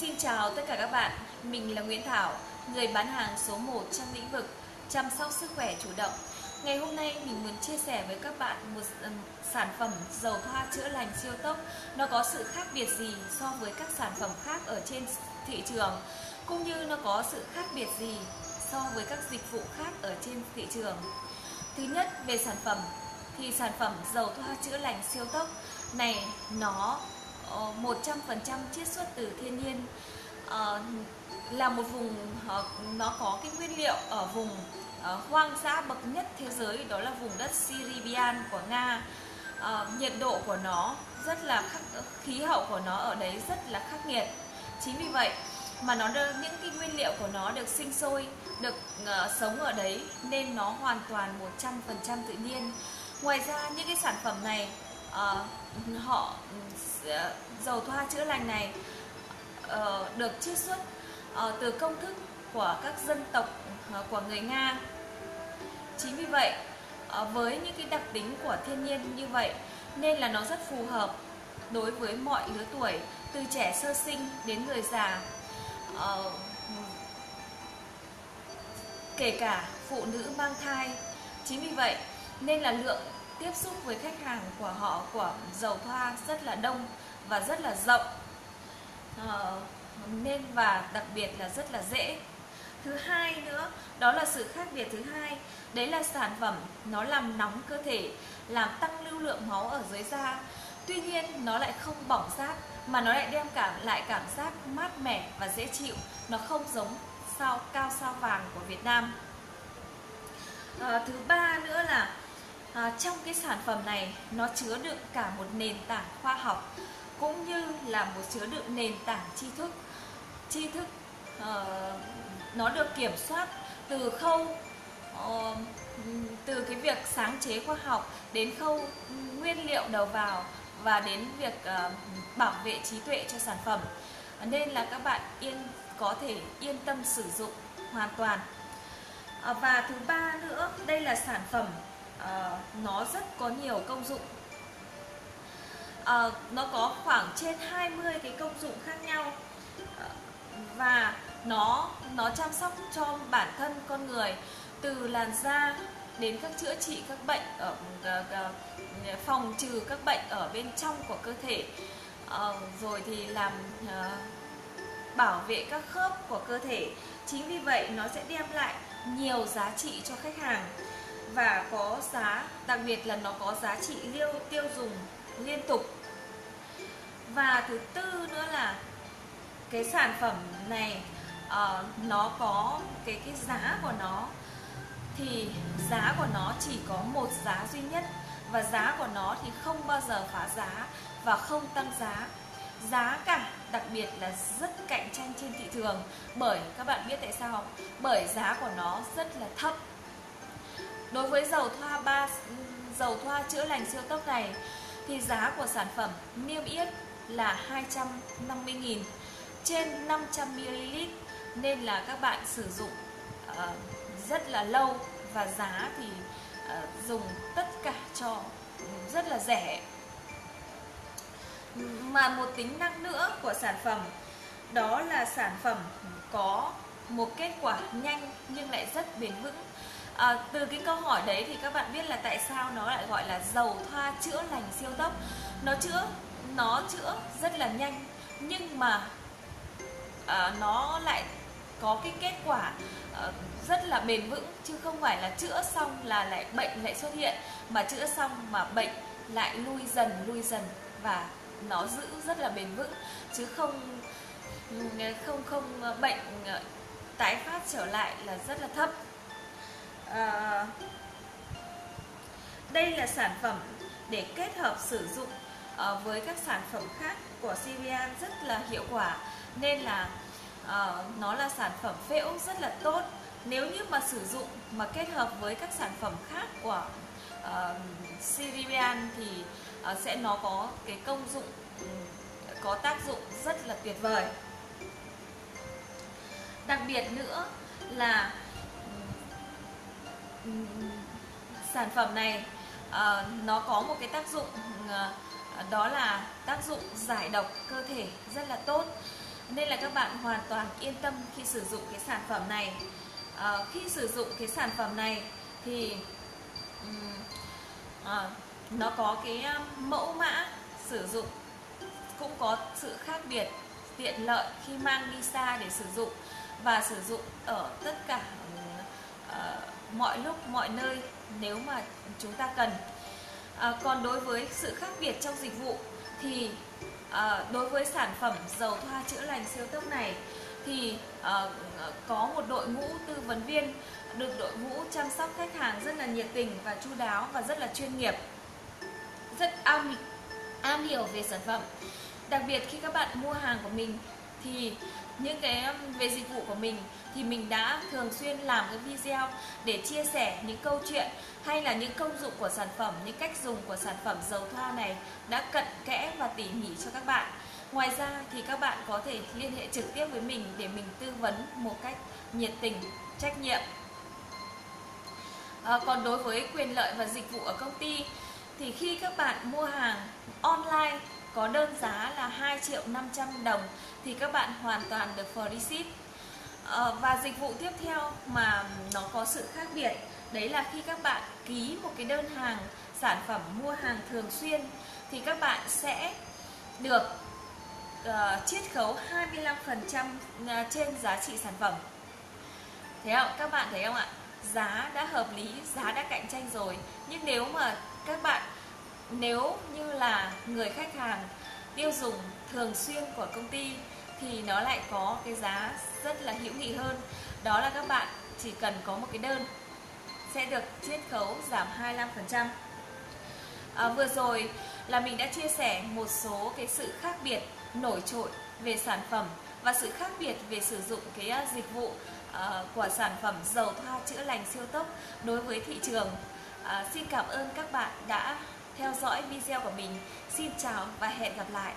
Xin chào tất cả các bạn, mình là Nguyễn Thảo, người bán hàng số 1 trong lĩnh vực chăm sóc sức khỏe chủ động. Ngày hôm nay mình muốn chia sẻ với các bạn một sản phẩm dầu thoa chữa lành siêu tốc. Nó có sự khác biệt gì so với các sản phẩm khác ở trên thị trường, cũng như nó có sự khác biệt gì so với các dịch vụ khác ở trên thị trường. Thứ nhất về sản phẩm thì sản phẩm dầu thoa chữa lành siêu tốc này nó Ờ, 100% chiết xuất từ thiên nhiên. Ờ, là một vùng ờ, nó có cái nguyên liệu ở vùng hoang dã bậc nhất thế giới đó là vùng đất Siribian của Nga. Nhiệt độ của nó rất là khắc, khí hậu của nó ở đấy rất là khắc nghiệt. Chính vì vậy mà nó những cái nguyên liệu của nó được sinh sôi được uh, sống ở đấy nên nó hoàn toàn 100% tự nhiên. Ngoài ra những cái sản phẩm này uh, họ dầu thoa chữa lành này uh, được chiết xuất uh, từ công thức của các dân tộc uh, của người Nga. Chính vì vậy uh, với những cái đặc tính của thiên nhiên như vậy nên là nó rất phù hợp đối với mọi lứa tuổi từ trẻ sơ sinh đến người già. Uh, kể cả phụ nữ mang thai. Chính vì vậy nên là lượng tiếp xúc với khách hàng của họ của dầu thoa rất là đông và rất là rộng. À, nên và đặc biệt là rất là dễ. Thứ hai nữa đó là sự khác biệt thứ hai đấy là sản phẩm nó làm nóng cơ thể làm tăng lưu lượng máu ở dưới da. Tuy nhiên nó lại không bỏng rát mà nó lại đem cảm lại cảm giác mát mẻ và dễ chịu. Nó không giống sao cao sao vàng của Việt Nam. À, thứ ba nữa là à, trong cái sản phẩm này nó chứa đựng cả một nền tảng khoa học cũng như là một chứa đựng nền tảng tri thức. Tri thức uh, nó được kiểm soát từ khâu uh, từ cái việc sáng chế khoa học đến khâu nguyên liệu đầu vào và đến việc uh, bảo vệ trí tuệ cho sản phẩm. Nên là các bạn yên có thể yên tâm sử dụng hoàn toàn. Và thứ ba nữa đây là sản phẩm uh, nó rất có nhiều công dụng. Uh, nó có khoảng trên 20 cái công dụng khác nhau. Uh, và nó nó chăm sóc cho bản thân con người từ làn da đến các chữa trị các bệnh ở uh, phòng trừ các bệnh ở bên trong của cơ thể. Uh, rồi thì làm uh, bảo vệ các khớp của cơ thể. Chính vì vậy nó sẽ đem lại nhiều giá trị cho khách hàng và có giá đặc biệt là nó có giá trị liêu tiêu dùng liên tục. Và thứ tư nữa là cái sản phẩm này uh, nó có cái cái giá của nó. Thì giá của nó chỉ có một giá duy nhất. Và giá của nó thì không bao giờ phá giá và không tăng giá. Giá cả đặc biệt là rất cạnh tranh trên thị trường. Bởi các bạn biết tại sao không? bởi giá của nó rất là thấp. Đối với dầu thoa 3 dầu thoa chữa lành siêu tốc này thì giá của sản phẩm niêm yết là 250.000 trên 500ml nên là các bạn sử dụng uh, rất là lâu và giá thì uh, dùng tất cả cho rất là rẻ. Mà một tính năng nữa của sản phẩm đó là sản phẩm có một kết quả nhanh nhưng lại rất bền vững à, từ cái câu hỏi đấy thì các bạn biết là tại sao nó lại gọi là dầu thoa chữa lành siêu tốc? Nó chữa nó chữa rất là nhanh nhưng mà à, nó lại có cái kết quả à, rất là bền vững chứ không phải là chữa xong là lại bệnh lại xuất hiện mà chữa xong mà bệnh lại lui dần lui dần và nó giữ rất là bền vững. Chứ không ừ, không không bệnh tái phát trở lại là rất là thấp à, đây là sản phẩm để kết hợp sử dụng ờ, với các sản phẩm khác của Sirian rất là hiệu quả. Nên là ờ, nó là sản phẩm phễu rất là tốt. Nếu như mà sử dụng mà kết hợp với các sản phẩm khác của uh, Sirian thì uh, sẽ nó có cái công dụng có tác dụng rất là tuyệt vời. Đặc biệt nữa là sản phẩm này uh, nó có một cái tác dụng uh, đó là tác dụng giải độc cơ thể rất là tốt. Nên là các bạn hoàn toàn yên tâm khi sử dụng cái sản phẩm này. À, khi sử dụng cái sản phẩm này thì à, nó có cái mẫu mã sử dụng. Cũng có sự khác biệt tiện lợi khi mang đi xa để sử dụng và sử dụng ở tất cả uh, mọi lúc mọi nơi nếu mà chúng ta cần. À, còn đối với sự khác biệt trong dịch vụ thì à, đối với sản phẩm dầu thoa chữa lành siêu tốc này thì à, có một đội ngũ tư vấn viên được đội ngũ chăm sóc khách hàng rất là nhiệt tình và chu đáo và rất là chuyên nghiệp rất am am hiểu về sản phẩm. Đặc biệt khi các bạn mua hàng của mình thì những cái um, về dịch vụ của mình thì mình đã thường xuyên làm cái video để chia sẻ những câu chuyện hay là những công dụng của sản phẩm, những cách dùng của sản phẩm dầu thoa này đã cận kẽ và tỉ mỉ cho các bạn. Ngoài ra thì các bạn có thể liên hệ trực tiếp với mình để mình tư vấn một cách nhiệt tình, trách nhiệm. À, còn đối với quyền lợi và dịch vụ ở công ty thì khi các bạn mua hàng online có đơn giá là 2 triệu 500 đồng thì các bạn hoàn toàn được free ship. À, và dịch vụ tiếp theo mà nó có sự khác biệt đấy là khi các bạn ký một cái đơn hàng sản phẩm mua hàng thường xuyên thì các bạn sẽ được uh, chiết khấu 25% ờ, trên giá trị sản phẩm. Thế không? Các bạn thấy không ạ? Giá đã hợp lý giá đã cạnh tranh rồi. Nhưng nếu mà các bạn nếu như là người khách hàng tiêu dùng thường xuyên của công ty thì nó lại có cái giá rất là hữu nghị hơn. Đó là các bạn chỉ cần có một cái đơn sẽ được chiết khấu giảm 25% à, vừa rồi là mình đã chia sẻ một số cái sự khác biệt nổi trội về sản phẩm và sự khác biệt về sử dụng cái à, dịch vụ uh, của sản phẩm dầu thoa chữa lành siêu tốc đối với thị trường. Uh, xin cảm ơn các bạn đã theo dõi video của mình. Xin chào và hẹn gặp lại.